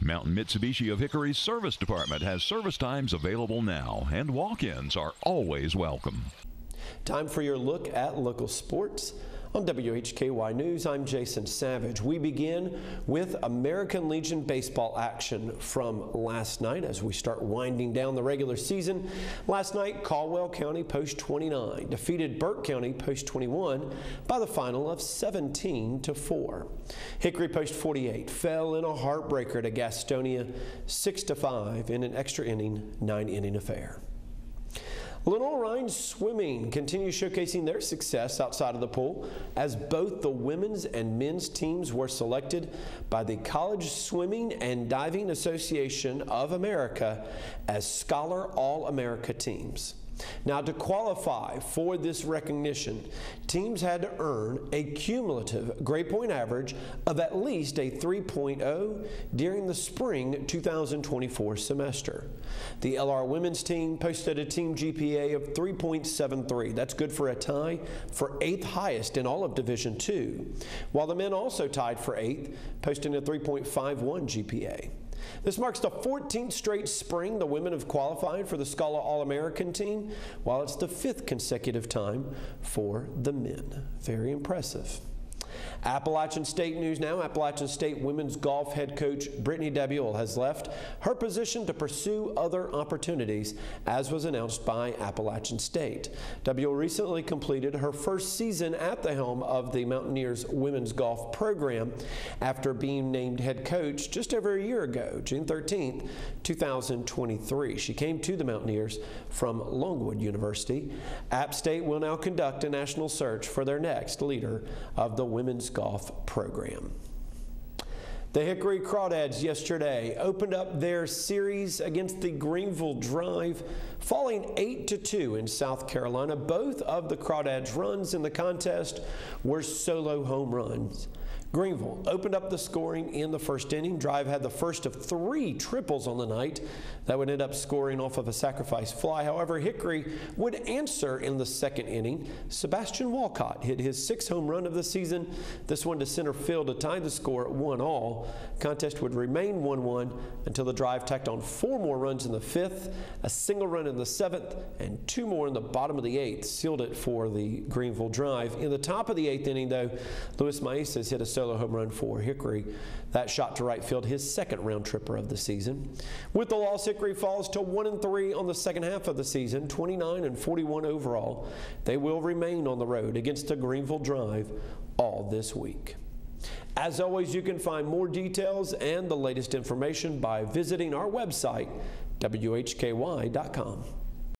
Mountain Mitsubishi of Hickory's service department has service times available now, and walk ins are always welcome. Time for your look at local sports. On WHKY News, I'm Jason Savage. We begin with American Legion baseball action from last night as we start winding down the regular season. Last night, Caldwell County Post 29 defeated Burke County Post 21 by the final of 17 to 4. Hickory Post 48 fell in a heartbreaker to Gastonia 6 to 5 in an extra inning, nine inning affair. Lenoir-Rhyne Swimming continues showcasing their success outside of the pool as both the women's and men's teams were selected by the College Swimming and Diving Association of America as Scholar All-America teams. Now, to qualify for this recognition, teams had to earn a cumulative grade point average of at least a 3.0 during the spring 2024 semester. The LR women's team posted a team GPA of 3.73. That's good for a tie for eighth highest in all of Division II, while the men also tied for eighth, posting a 3.51 GPA. This marks the 14th straight spring the women have qualified for the Scholar All-American team, while it's the fifth consecutive time for the men. Very impressive. Appalachian State news now. Appalachian State women's golf head coach Brittany Debuel has left her position to pursue other opportunities, as was announced by Appalachian State. Debuel recently completed her first season at the helm of the Mountaineers women's golf program after being named head coach just over a year ago, June 13, 2023. She came to the Mountaineers from Longwood University. App State will now conduct a national search for their next leader of the women's golf program. The Hickory Crawdads yesterday opened up their series against the Greenville Drive, falling 8 to 2 in South Carolina. Both of the Crawdads runs in the contest were solo home runs. Greenville opened up the scoring in the first inning. Drive had the first of three triples on the night that would end up scoring off of a sacrifice fly. However, Hickory would answer in the second inning. Sebastian Walcott hit his sixth home run of the season. This one to center field to tie the score at one all. Contest would remain 1-1 until the Drive tacked on four more runs in the fifth, a single run in the seventh, and two more in the bottom of the eighth sealed it for the Greenville Drive. In the top of the eighth inning, though, Luis Maestas hit a solo home run for Hickory. That shot to right field, his second round tripper of the season. With the loss, Hickory falls to 1 and 3 on the second half of the season, 29 and 41 overall. They will remain on the road against the Greenville Drive all this week. As always, you can find more details and the latest information by visiting our website, WHKY.com.